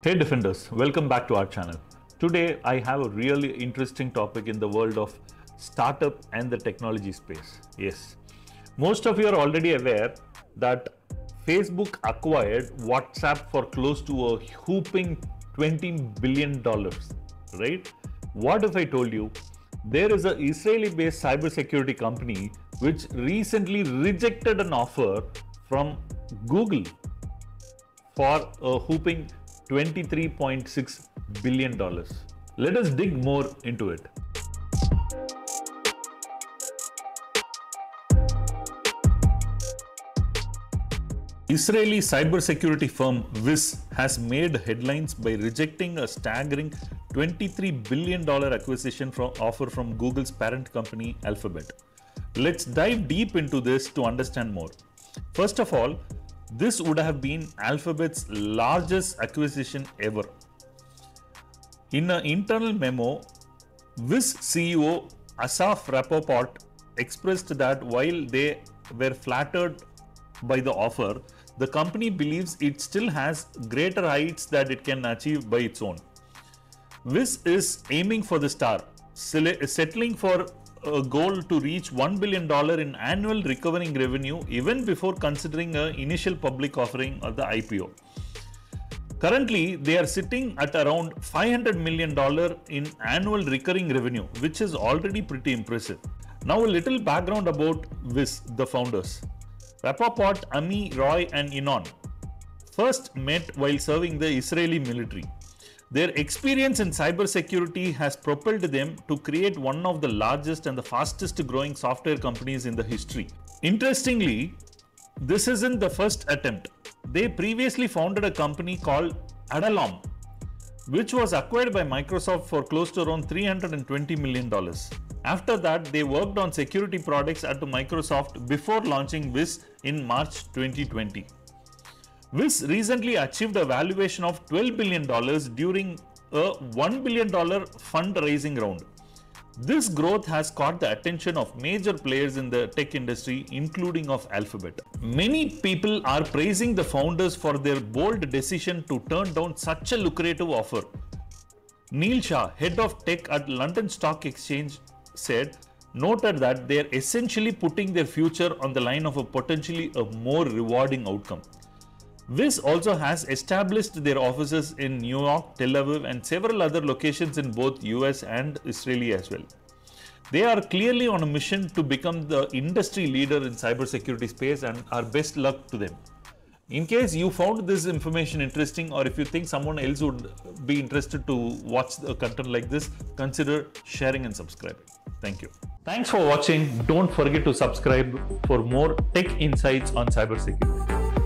Hey Defenders, welcome back to our channel. Today I have a really interesting topic in the world of startup and the technology space. Yes, most of you are already aware that Facebook acquired WhatsApp for close to a whooping 20 billion dollars, right? What if I told you there is an Israeli based cybersecurity company which recently rejected an offer from Google for a whooping 23.6 billion dollars. Let us dig more into it. Israeli cybersecurity firm Wiz has made headlines by rejecting a staggering $23 billion acquisition from offer from Google's parent company Alphabet. Let's dive deep into this to understand more. First of all, this would have been Alphabet's largest acquisition ever. In an internal memo, Wiz CEO Assaf Rappaport expressed that while they were flattered by the offer, the company believes it still has greater heights that it can achieve by its own. Wiz is aiming for the star, settling for a goal to reach $1 billion in annual recurring revenue even before considering an initial public offering or the IPO. Currently, they are sitting at around $500 million in annual recurring revenue, which is already pretty impressive. Now, a little background about Wiz, the founders. Rappaport, Ami, Roy, and Inoon first met while serving the Israeli military. Their experience in cybersecurity has propelled them to create one of the largest and the fastest growing software companies in the history. Interestingly, this isn't the first attempt. They previously founded a company called Adallom, which was acquired by Microsoft for close to around $320 million. After that, they worked on security products at Microsoft before launching Wiz in March 2020. Wiz recently achieved a valuation of $12 billion during a $1 billion fundraising round. This growth has caught the attention of major players in the tech industry, including of Alphabet. Many people are praising the founders for their bold decision to turn down such a lucrative offer. Neil Shah, head of tech at London Stock Exchange, said, noted that they are essentially putting their future on the line of a potentially a more rewarding outcome. Wiz also has established their offices in New York, Tel Aviv, and several other locations in both US and Israeli as well. They are clearly on a mission to become the industry leader in cybersecurity space and our best luck to them. In case you found this information interesting or if you think someone else would be interested to watch a content like this, consider sharing and subscribing. Thank you. Thanks for watching. Don't forget to subscribe for more tech insights on cybersecurity.